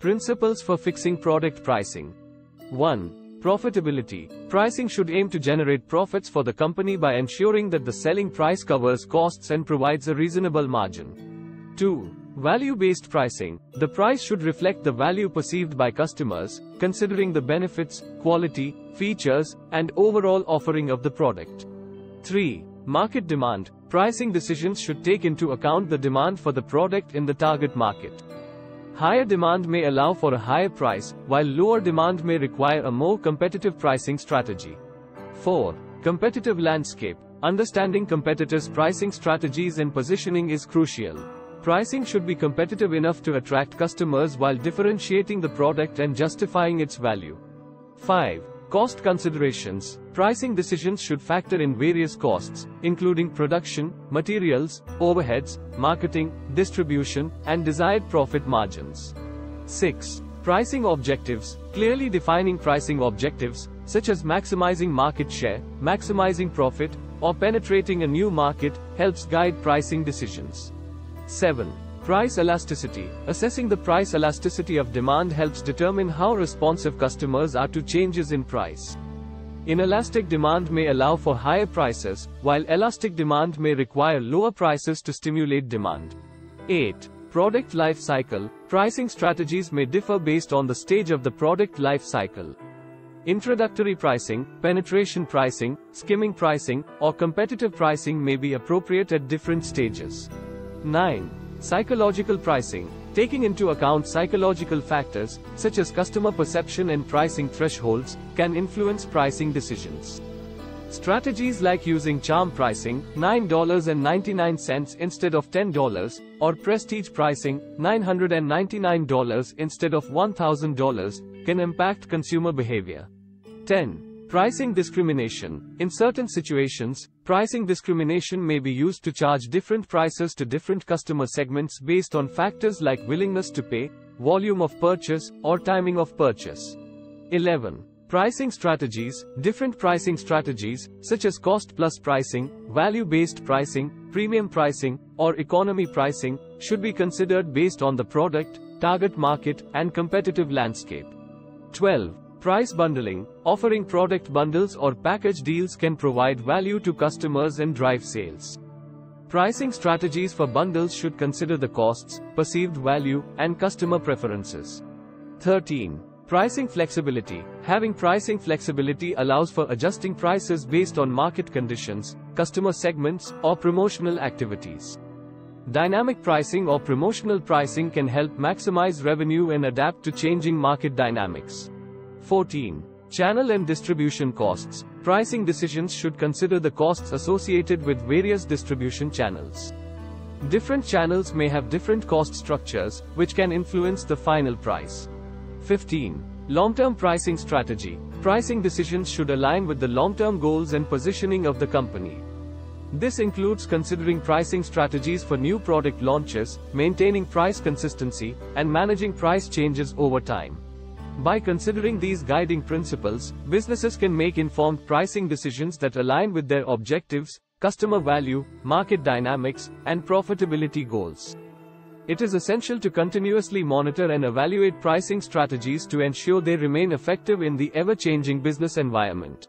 Principles for fixing product pricing. 1. Profitability. Pricing should aim to generate profits for the company by ensuring that the selling price covers costs and provides a reasonable margin. 2. Value-based pricing. The price should reflect the value perceived by customers, considering the benefits, quality, features, and overall offering of the product. 3. Market demand. Pricing decisions should take into account the demand for the product in the target market. Higher demand may allow for a higher price, while lower demand may require a more competitive pricing strategy. 4. Competitive landscape. Understanding competitors' pricing strategies and positioning is crucial. Pricing should be competitive enough to attract customers while differentiating the product and justifying its value. 5. Cost considerations. Pricing decisions should factor in various costs, including production, materials, overheads, marketing, distribution, and desired profit margins. 6. Pricing objectives. Clearly defining pricing objectives, such as maximizing market share, maximizing profit, or penetrating a new market, helps guide pricing decisions. 7. Price elasticity. Assessing the price elasticity of demand helps determine how responsive customers are to changes in price. Inelastic demand may allow for higher prices, while elastic demand may require lower prices to stimulate demand. 8. Product life cycle. Pricing strategies may differ based on the stage of the product life cycle. Introductory pricing, penetration pricing, skimming pricing, or competitive pricing may be appropriate at different stages. 9. Psychological pricing. Taking into account psychological factors, such as customer perception and pricing thresholds, can influence pricing decisions. Strategies like using charm pricing, $9.99 instead of $10, or prestige pricing, $999 instead of $1,000, can impact consumer behavior. 10. Pricing discrimination. In certain situations, pricing discrimination may be used to charge different prices to different customer segments based on factors like willingness to pay, volume of purchase, or timing of purchase. 11. Pricing strategies. Different pricing strategies, such as cost plus pricing, value based pricing, premium pricing, or economy pricing, should be considered based on the product, target market, and competitive landscape. 12. Price bundling, offering product bundles or package deals can provide value to customers and drive sales. Pricing strategies for bundles should consider the costs, perceived value, and customer preferences. 13. Pricing flexibility. Having pricing flexibility allows for adjusting prices based on market conditions, customer segments, or promotional activities. Dynamic pricing or promotional pricing can help maximize revenue and adapt to changing market dynamics. 14. Channel and distribution costs. Pricing decisions should consider the costs associated with various distribution channels. Different channels may have different cost structures, which can influence the final price. 15. Long-term pricing strategy. Pricing decisions should align with the long-term goals and positioning of the company. This includes considering pricing strategies for new product launches, maintaining price consistency, and managing price changes over time. By considering these guiding principles, businesses can make informed pricing decisions that align with their objectives, customer value, market dynamics, and profitability goals. It is essential to continuously monitor and evaluate pricing strategies to ensure they remain effective in the ever changing business environment.